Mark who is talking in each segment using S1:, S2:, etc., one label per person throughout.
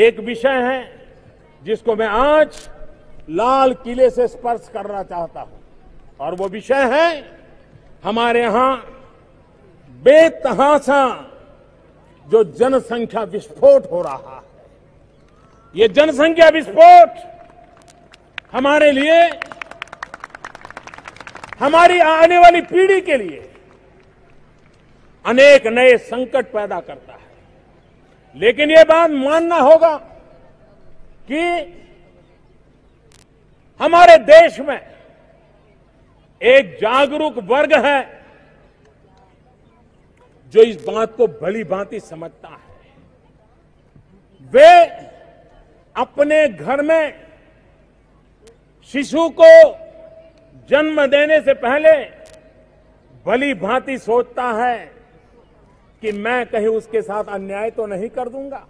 S1: एक विषय है जिसको मैं आज लाल किले से स्पर्श करना चाहता हूँ। और वो विषय है हमारे यहाँ बेतहासा जो जनसंख्या विस्फोट हो रहा है। ये जनसंख्या विस्फोट हमारे लिए, हमारी आने वाली पीढ़ी के लिए अनेक नए संकट पैदा करता है। लेकिन ये बात मानना होगा कि हमारे देश में एक जागरूक वर्ग है जो इस बात को भली भांति समझता है। वे अपने घर में शिशु को जन्म देने से पहले भली भांति सोचता है। कि मैं कहीं उसके साथ अन्याय तो नहीं कर दूँगा।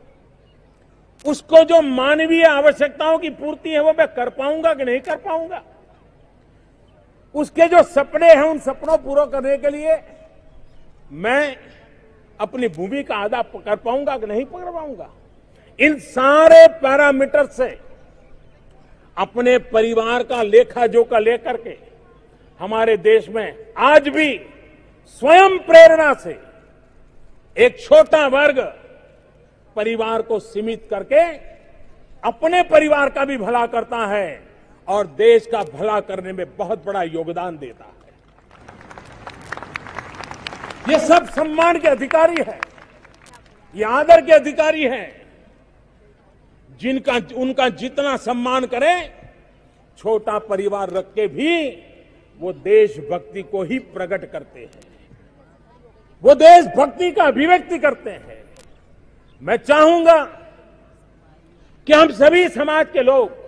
S1: उसको जो मानवीय आवश्यकताओं की पूर्ति है वो मैं कर पाऊँगा कि नहीं कर पाऊँगा? उसके जो सपने हैं, उन सपनों पूरा करने के लिए मैं अपनी भूमिका अदा कर पाऊँगा कि नहीं कर पाऊँगा इन सारे पैरामीटर से अपने परिवार का लेखा जोखा लेकर के हमारे देश में आज भी स्वयं प्रेरणा से एक छोटा वर्ग परिवार को सीमित करके अपने परिवार का भी भला करता है और देश का भला करने में बहुत बड़ा योगदान देता है। ये सब सम्मान के अधिकारी है, ये आदर के अधिकारी हैं। जिनका, उनका जितना सम्मान करें, छोटा परिवार रख के भी वो देशभक्ति को ही प्रकट करते हैं। वो देशभक्ति का अभिव्यक्ति करते हैं। मैं चाहूँगा कि हम सभी समाज के लोग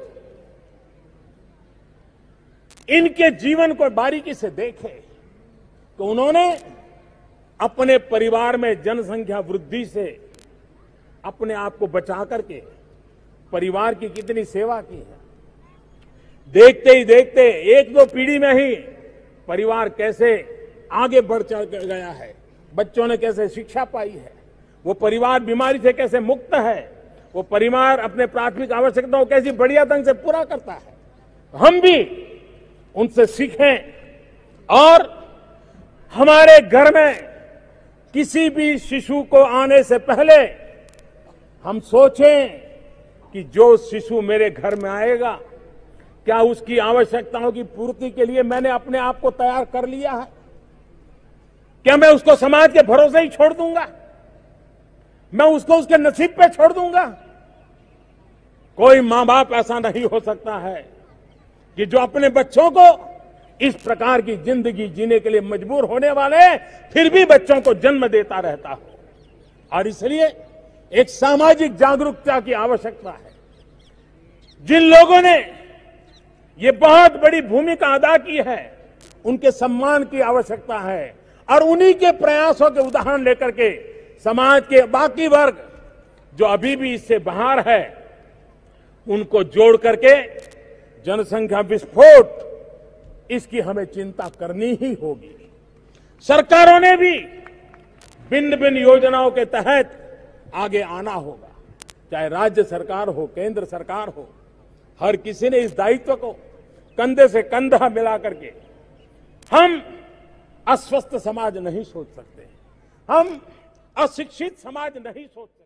S1: इनके जीवन को बारीकी से देखें तो उन्होंने अपने परिवार में जनसंख्या वृद्धि से अपने आप को बचा करके परिवार की कितनी सेवा की है। देखते ही देखते एक दो पीढ़ी में ही परिवार कैसे आगे बढ़ चढ़ गया है। बच्चों ने कैसे शिक्षा पाई है? वो परिवार बीमारी से कैसे मुक्त है? वो परिवार अपने प्राथमिक आवश्यकताओं कैसी बढ़िया ढंग से पूरा करता है? हम भी उनसे सीखें और हमारे घर में किसी भी शिशु को आने से पहले हम सोचें कि जो शिशु मेरे घर में आएगा, क्या उसकी आवश्यकताओं की पूर्ति के लिए मैंने अपने आप को तैयार कर लिया है? क्या मैं उसको समाज के भरोसे ही छोड़ दूँगा? मैं उसको उसके नसीब पे छोड़ दूँगा? कोई माँ बाप ऐसा नहीं हो सकता है कि जो अपने बच्चों को इस प्रकार की ज़िंदगी जीने के लिए मजबूर होने वाले, फिर भी बच्चों को जन्म देता रहता हो। और इसलिए एक सामाजिक जागरूकता की आवश्यकता है। जिन लोगों ने ये बहुत बड़ी भूमिका अदा की है, उनके सम्मान की आवश्यकता है। और उन्हीं के प्रयासों के उदाहरण लेकर के समाज के बाकी वर्ग जो अभी भी इससे बाहर है, उनको जोड़ करके जनसंख्या विस्फोट, इसकी हमें चिंता करनी ही होगी। सरकारों ने भी भिन्न भिन्न योजनाओं के तहत आगे आना होगा। चाहे राज्य सरकार हो, केंद्र सरकार हो, हर किसी ने इस दायित्व को कंधे से कंधा मिला करके हम अस्वस्थ समाज नहीं सोच सकते। हम अशिक्षित समाज नहीं सोच सकते